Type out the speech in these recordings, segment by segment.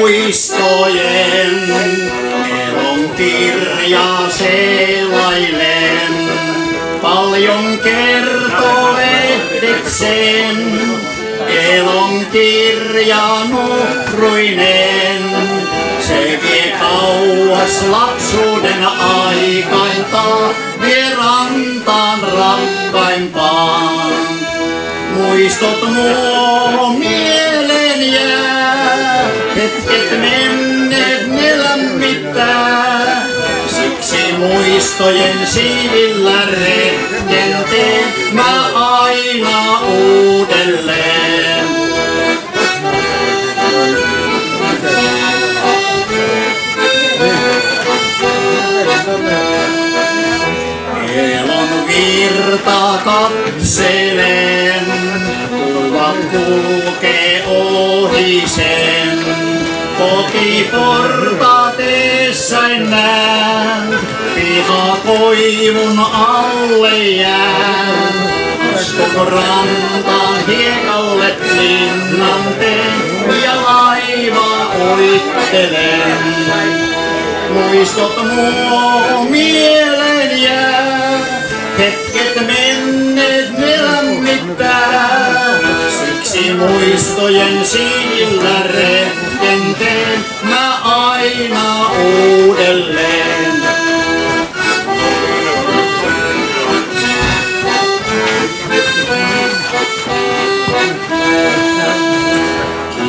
muistojen elon kirja selailen. Paljon kertoo lehdekseen, elon kirja nuhruinen. Se vie kauas lapsuuden aikainta, vie rantaan rakkaimpaan. Muistot muo mieleen jää, hetket menneet ne lämmittää. Siksi muistojen siivillä retken mä aina uudelleen. Elon virta katselen, kuvat kulkee ohi sen. Kotiportaateessa näen, piha koivun alle jään. Koko rantaan hiekalle linnan teen ja laiva uittelen. Muistot muo mieleen jää, hetket menneet ne lämmittää. Siksi muistojen siivillä aina uudelleen.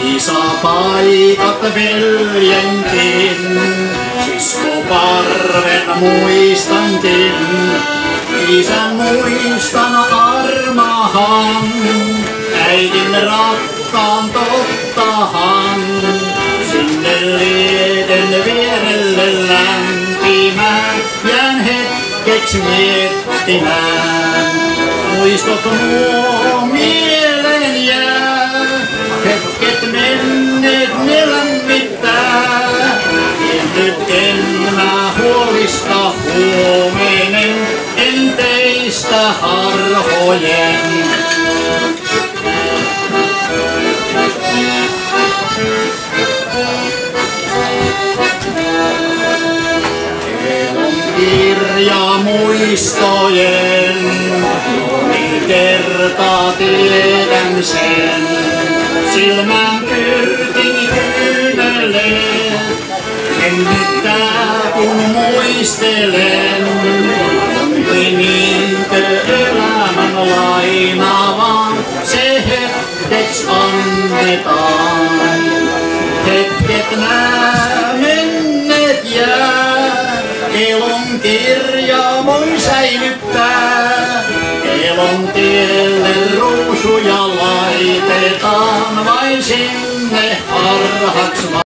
Kisapaikat veljenkin, siskoparven muistankin. Isän muistan armahan, äidin rakkaan tottahan. Lämpimään, jään hetkeksi miettimään. Muistot nuo mieleen jää, hetket menneet ne lämmittää. Nyt en huolista huomenen, en teistä harhojen. Kirja muistojen, niin kertaa tiedän sen. Silmän pyrki kyynelee, hengittää kun muistelen. Niinkö elämän laina vaan se hetkeks annetaan. Hetket nää elon kirja voi säilyttää. Elon tielle ruusuja laitetaan vain sinne harhaan.